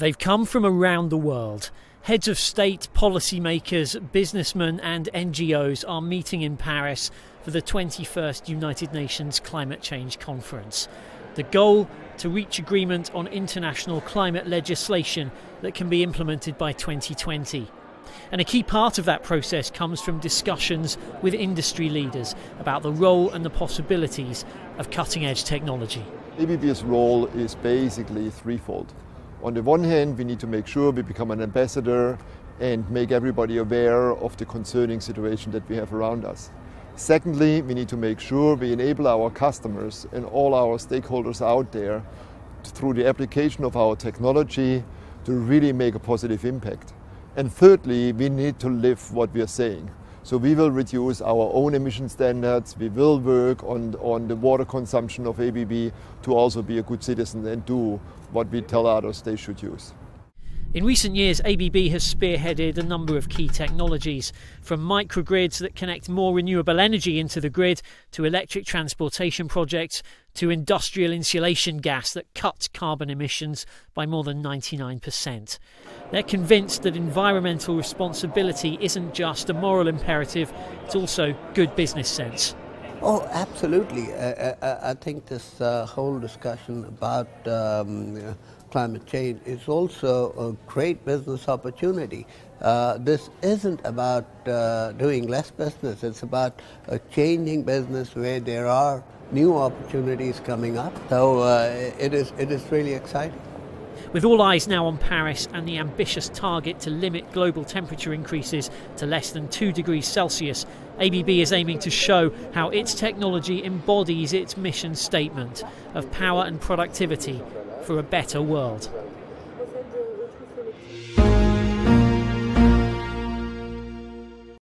They've come from around the world. Heads of state, policymakers, businessmen, and NGOs are meeting in Paris for the 21st United Nations Climate Change Conference. The goal to reach agreement on international climate legislation that can be implemented by 2020. And a key part of that process comes from discussions with industry leaders about the role and the possibilities of cutting edge technology. ABB's role is basically threefold. On the one hand, we need to make sure we become an ambassador and make everybody aware of the concerning situation that we have around us. Secondly, we need to make sure we enable our customers and all our stakeholders out there through the application of our technology to really make a positive impact. And thirdly, we need to live what we are saying. So we will reduce our own emission standards. We will work on, on the water consumption of ABB to also be a good citizen and do what we tell others they should use. In recent years, ABB has spearheaded a number of key technologies, from microgrids that connect more renewable energy into the grid, to electric transportation projects, to industrial insulation gas that cuts carbon emissions by more than 99%. They're convinced that environmental responsibility isn't just a moral imperative, it's also good business sense. Oh, absolutely. I, I, I think this uh, whole discussion about um, climate change is also a great business opportunity. Uh, this isn't about uh, doing less business, it's about uh, changing business where there are new opportunities coming up. So uh, it, is, it is really exciting. With all eyes now on Paris and the ambitious target to limit global temperature increases to less than 2 degrees Celsius, ABB is aiming to show how its technology embodies its mission statement of power and productivity for a better world.